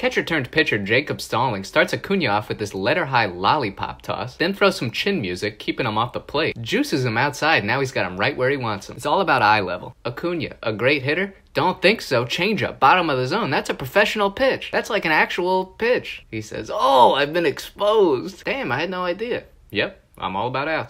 Catcher turned pitcher Jacob Stallings starts Acuña off with this letter high lollipop toss, then throws some chin music, keeping him off the plate. Juices him outside, now he's got him right where he wants him. It's all about eye level. Acuña, a great hitter? Don't think so. Change up, bottom of the zone. That's a professional pitch. That's like an actual pitch. He says, Oh, I've been exposed. Damn, I had no idea. Yep, I'm all about outs.